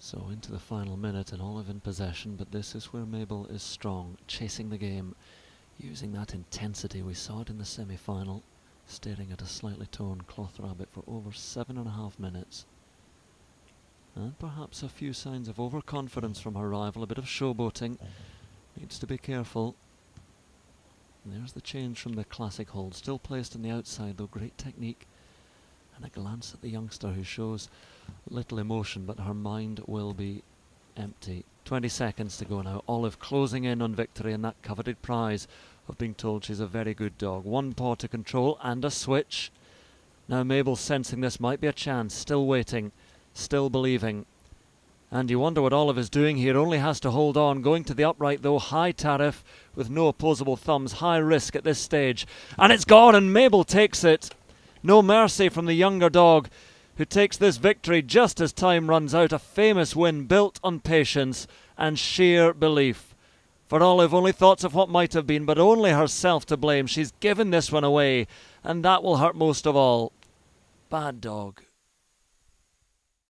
So into the final minute and Olive in possession, but this is where Mabel is strong, chasing the game, using that intensity. We saw it in the semi-final, staring at a slightly torn cloth rabbit for over seven and a half minutes. And perhaps a few signs of overconfidence from her rival, a bit of showboating. Needs to be careful. And there's the change from the classic hold, still placed on the outside though, great technique. And a glance at the youngster who shows little emotion, but her mind will be empty. 20 seconds to go now. Olive closing in on victory and that coveted prize of being told she's a very good dog. One paw to control and a switch. Now Mabel sensing this might be a chance, still waiting, still believing. And you wonder what Olive is doing here. Only has to hold on. Going to the upright though. High tariff with no opposable thumbs. High risk at this stage. And it's gone and Mabel takes it. No mercy from the younger dog who takes this victory just as time runs out. A famous win built on patience and sheer belief. For Olive, only thoughts of what might have been, but only herself to blame. She's given this one away, and that will hurt most of all. Bad dog.